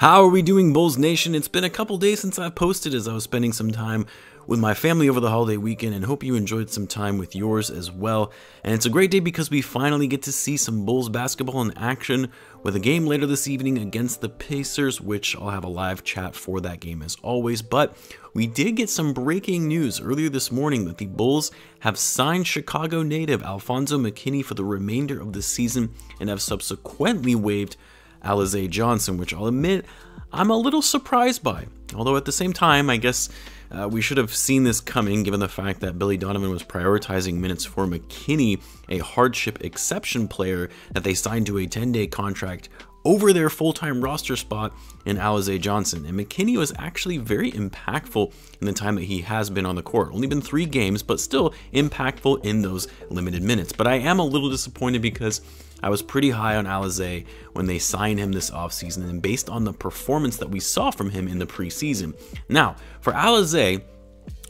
How are we doing, Bulls Nation? It's been a couple days since I've posted as I was spending some time with my family over the holiday weekend and hope you enjoyed some time with yours as well. And it's a great day because we finally get to see some Bulls basketball in action with a game later this evening against the Pacers, which I'll have a live chat for that game as always. But we did get some breaking news earlier this morning that the Bulls have signed Chicago native Alfonzo McKinnie for the remainder of the season and have subsequently waived Alize Johnson, which I'll admit I'm a little surprised by. Although at the same time, I guess uh, we should have seen this coming given the fact that Billy Donovan was prioritizing minutes for McKinnie, a hardship exception player that they signed to a 10 day contract over their full time roster spot in Alize Johnson. And McKinnie was actually very impactful in the time that he has been on the court. Only been three games, but still impactful in those limited minutes. But I am a little disappointed because I was pretty high on Alize when they signed him this offseason and based on the performance that we saw from him in the preseason. Now, for Alize,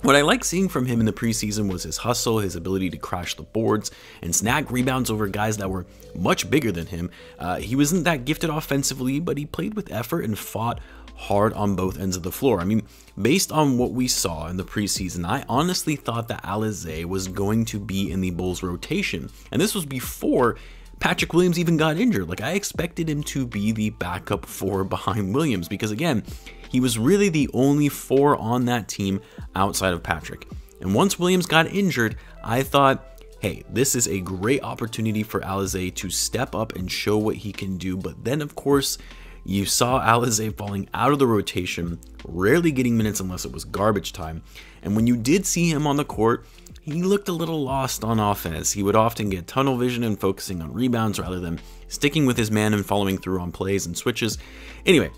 what I like seeing from him in the preseason was his hustle, his ability to crash the boards, and snag rebounds over guys that were much bigger than him. Uh, he wasn't that gifted offensively, but he played with effort and fought hard on both ends of the floor. I mean, based on what we saw in the preseason, I honestly thought that Alize was going to be in the Bulls rotation. And this was before Patrick Williams even got injured. Like, I expected him to be the backup four behind Williams because, again, he was really the only four on that team outside of Patrick. And once Williams got injured, I thought, hey, this is a great opportunity for Alize to step up and show what he can do. But then, of course, you saw Alize falling out of the rotation, rarely getting minutes unless it was garbage time. And when you did see him on the court, he looked a little lost on offense. He would often get tunnel vision and focusing on rebounds rather than sticking with his man and following through on plays and switches. Anyway,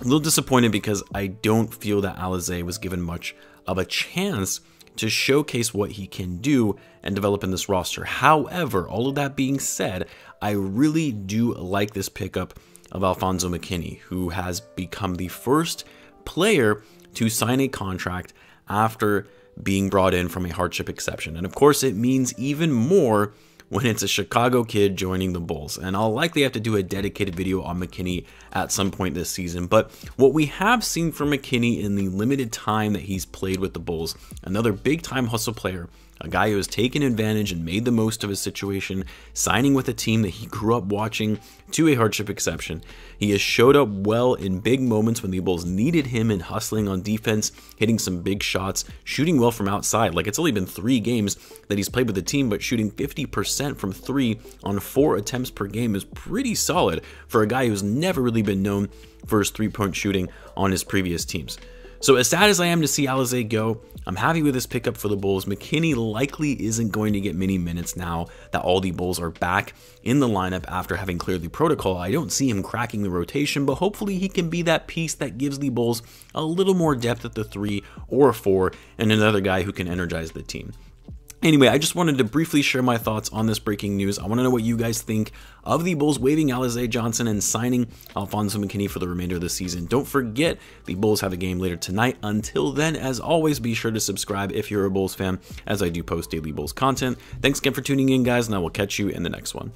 a little disappointed because I don't feel that Alize was given much of a chance to showcase what he can do and develop in this roster. However, all of that being said, I really do like this pickup of Alfonzo McKinnie, who has become the first player to sign a contract after being brought in from a hardship exception. And of course, it means even more when it's a Chicago kid joining the Bulls. And I'll likely have to do a dedicated video on McKinnie at some point this season. But what we have seen from McKinnie in the limited time that he's played with the Bulls, another big time hustle player a guy who has taken advantage and made the most of his situation, signing with a team that he grew up watching to a hardship exception. He has showed up well in big moments when the Bulls needed him in hustling on defense, hitting some big shots, shooting well from outside. Like it's only been three games that he's played with the team, but shooting 50% from three on four attempts per game is pretty solid for a guy who's never really been known for his three point shooting on his previous teams. So as sad as I am to see Alize go, I'm happy with this pickup for the Bulls. McKinnie likely isn't going to get many minutes now that all the Bulls are back in the lineup after having cleared the protocol. I don't see him cracking the rotation, but hopefully he can be that piece that gives the Bulls a little more depth at the three or four and another guy who can energize the team. Anyway, I just wanted to briefly share my thoughts on this breaking news. I want to know what you guys think of the Bulls waiving Alize Johnson and signing Alfonzo McKinnie for the remainder of the season. Don't forget, the Bulls have a game later tonight. Until then, as always, be sure to subscribe if you're a Bulls fan, as I do post daily Bulls content. Thanks again for tuning in, guys, and I will catch you in the next one.